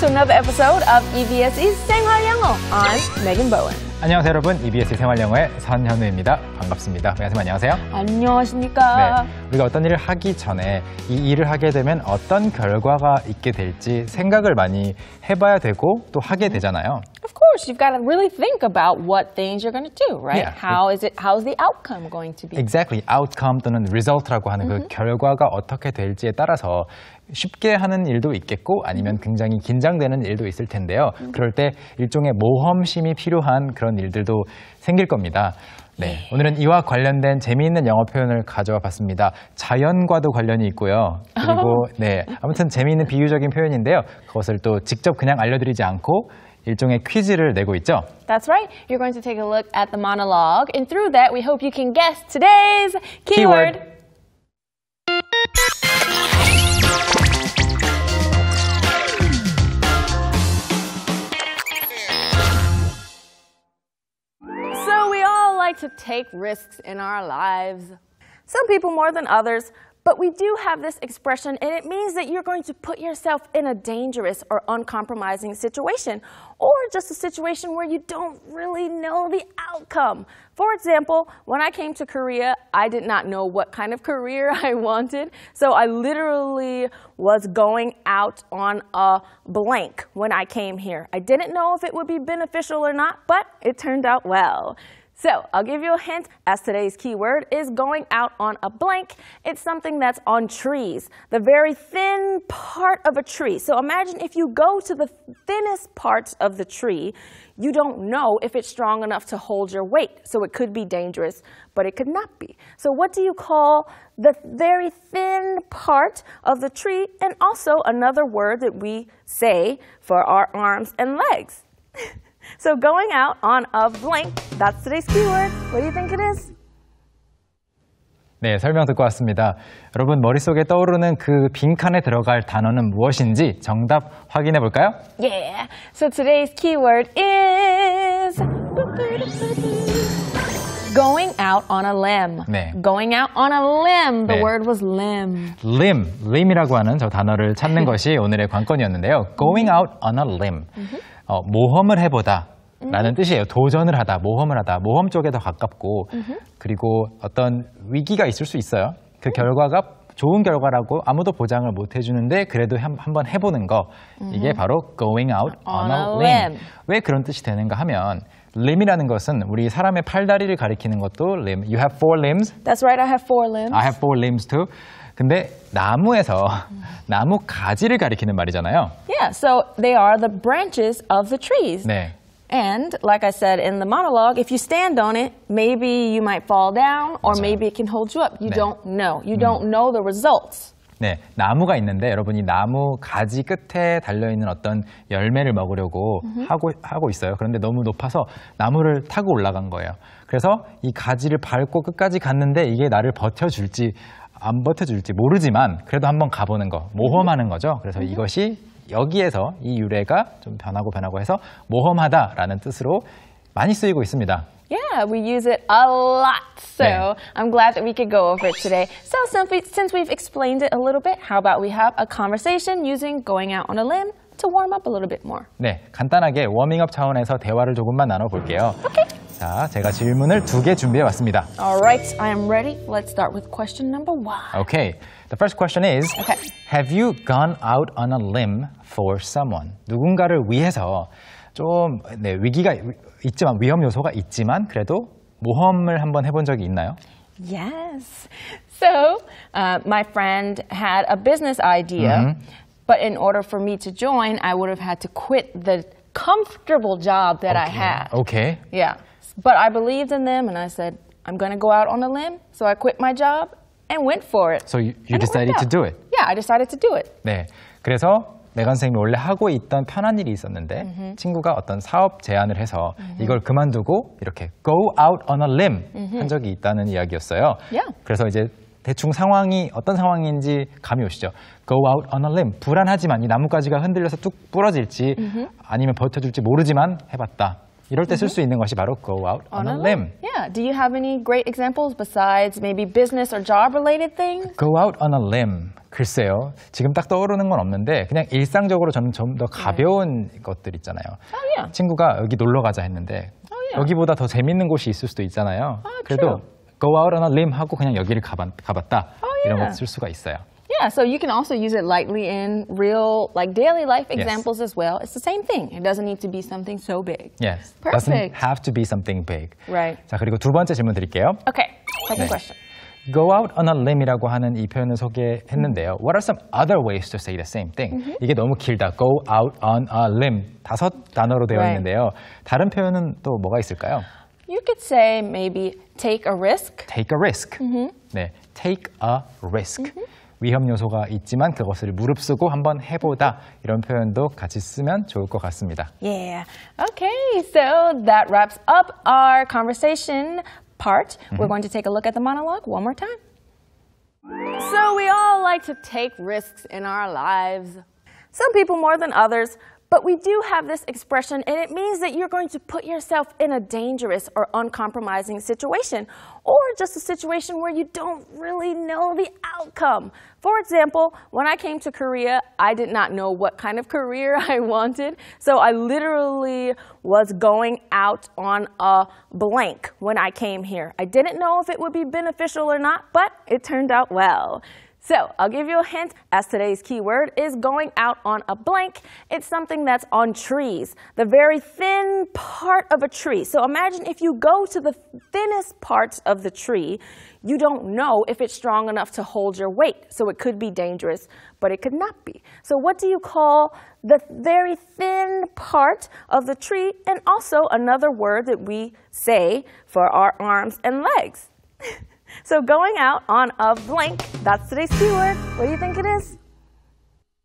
to another episode of EBS's 생활 영어. I'm Megan Bowen. 안녕하세요 여러분 EBS 생활영어의 선현우입니다. 반갑습니다. 선생님 안녕하세요. 안녕하십니까? 네, 우리가 어떤 일을 하기 전에 이 일을 하게 되면 어떤 결과가 있게 될지 생각을 많이 해봐야 되고 또 하게 되잖아요. Of course, you've got to really think about what things you're going to do, right? Yeah. How is it? How's the outcome going to be? Exactly, outcome 또는 result라고 하는 그 결과가 어떻게 될지에 따라서 쉽게 하는 일도 있겠고 아니면 굉장히 긴장되는 일도 있을 텐데요. 그럴 때 일종의 모험심이 필요한 그런 일들도 생길 겁니다. 네, 오늘은 이와 관련된 재미있는 영어 표현을 가져와 봤습니다. 자연과도 관련이 있고요. 그리고 네, 아무튼 재미있는 비유적인 표현인데요. 그것을 또 직접 그냥 알려드리지 않고 일종의 퀴즈를 내고 있죠. That's right. You're going to take a look at the monologue, and through that, we hope you can guess today's keyword. Keyword. To take risks in our lives. Some people more than others, but we do have this expression, and it means that you're going to put yourself in a dangerous or uncompromising situation, or just a situation where you don't really know the outcome. For example, when I came to Korea, I did not know what kind of career I wanted, so I literally was going out on a blank when I came here. I didn't know if it would be beneficial or not, but it turned out well. So I'll give you a hint as today's keyword is going out on a blank. It's something that's on trees, the very thin part of a tree. So imagine if you go to the thinnest parts of the tree, you don't know if it's strong enough to hold your weight. So it could be dangerous, but it could not be. So what do you call the very thin part of the tree? And also another word that we say for our arms and legs. So going out on a blank, that's today's keyword. What do you think it is? 네, 설명 듣고 왔습니다. 여러분 머릿속에 떠오르는 그 빈칸에 들어갈 단어는 무엇인지 정답 확인해 볼까요? Yeah. So today's keyword is going out on a limb. 네. Going out on a limb. The 네. word was limb. limb, limb이라고 하는 저 단어를 찾는 것이 오늘의 관건이었는데요. going out on a limb. 어, 모험을 해보다. 라는 뜻이에요. 도전을 하다, 모험을 하다. 모험 쪽에 더 가깝고, 그리고 어떤 위기가 있을 수 있어요. 그 결과가 좋은 결과라고 아무도 보장을 못 해주는데 그래도 한, 한번 해보는 거. 이게 바로 going out on, On a limb. 왜 그런 뜻이 되는가 하면, limb이라는 것은 우리 사람의 팔다리를 가리키는 것도 limb. You have four limbs. That's right. I have four limbs. I have four limbs too. 근데 나무에서 나무 가지를 가리키는 말이잖아요. Yeah. So they are the branches of the trees. 네. And like I said in the monologue, if you stand on it, maybe you might fall down or 맞아요. maybe it can hold you up. You 네. don't know. You don't know the results. 네, 나무가 있는데 여러분이 나무 가지 끝에 달려 있는 어떤 열매를 먹으려고 하고 하고 있어요. 그런데 너무 높아서 나무를 타고 올라간 거예요. 그래서 이 가지를 밟고 끝까지 갔는데 이게 나를 버텨 줄지 안 버텨줄지 모르지만 그래도 한번 가보는 거 모험하는 거죠. 그래서 이것이 여기에서 이 유래가 좀 변하고 변하고 해서 모험하다라는 뜻으로 많이 쓰이고 있습니다. Yeah, we use it a lot. So 네. I'm glad that we could go over it today. So since, we, since we've explained it a little bit, how about we have a conversation using going out on a limb to warm up a little bit more? 네, 간단하게 워밍업 차원에서 대화를 조금만 나눠볼게요. 자, 제가 질문을 두 개 준비해 왔습니다. All right, I am ready. Let's start with question number one. Okay, the first question is, Okay. have you gone out on a limb for someone? 누군가를 위해서 좀 네, 위기가 있지만 위험 요소가 있지만 그래도 모험을 한번 해본 적이 있나요? Yes. So uh, my friend had a business idea, but in order for me to join, I would have had to quit the comfortable job that I had. Okay. Yeah. But I believed in them and I said, I'm going to go out on a limb. So I quit my job and went for it. So you, you decided to do it. Yeah, I decided to do it. 네. 그래서 메간 선생님이 원래 하고 있던 편한 일이 있었는데 친구가 어떤 사업 제안을 해서 이걸 그만두고 이렇게 go out on a limb 한 적이 있다는 이야기였어요. Yeah. 그래서 이제 대충 상황이 어떤 상황인지 감이 오시죠. go out on a limb. 불안하지만 이 나뭇가지가 흔들려서 뚝 부러질지 아니면 버텨줄지 모르지만 해봤다. 이럴 때 쓸 수 있는 것이 바로 go out on, a limb. Yeah. Do you have any great examples besides maybe business or job related things? go out on a limb. 글쎄요. 지금 딱 떠오르는 건 없는데 그냥 일상적으로 저는 좀 더 가벼운 것들 있잖아요. Oh, yeah. 친구가 여기 놀러 가자 했는데 yeah. 여기보다 더 재밌는 곳이 있을 수도 있잖아요. Ah, 그래도 go out on a limb 하고 그냥 여기를 가봤, 가봤다 이런. 것쓸 수가 있어요. Yeah, so you can also use it lightly in real, like daily life Yes. examples as well. It's the same thing. It doesn't need to be something so big. Yes. Perfect. Doesn't have to be something big. Right. 자, 그리고 두 번째 질문 드릴게요. Okay, second 네. question. Go out on a limb이라고 하는 이 표현을 소개했는데요. What are some other ways to say the same thing? Mm-hmm. 이게 너무 길다. Go out on a limb. 다섯 단어로 되어 Right. 있는데요. 다른 표현은 또 뭐가 있을까요? You could say maybe take a risk. Take a risk. Mm-hmm. 네, take a risk. 위험 요소가 있지만 그것을 무릅쓰고 한번 해보다 이런 표현도 같이 쓰면 좋을 것 같습니다. Yeah. Okay, so that wraps up our conversation part. We're going to take a look at the monologue one more time. So, we all like to take risks in our lives. Some people more than others, but we do have this expression, and it means that you're going to put yourself in a dangerous or uncompromising situation, or just a situation where you don't really know the outcome. For example, when I came to Korea, I did not know what kind of career I wanted, so I literally was going out on a blank when I came here. I didn't know if it would be beneficial or not, but it turned out well. So, I'll give you a hint as today's keyword is going out on a blank. It's something that's on trees, the very thin part of a tree. So, imagine if you go to the thinnest parts of the tree, you don't know if it's strong enough to hold your weight. So, it could be dangerous, but it could not be. So, what do you call the very thin part of the tree? And also another word that we say for our arms and legs. So going out on a blank, that's today's keyword. What do you think it is?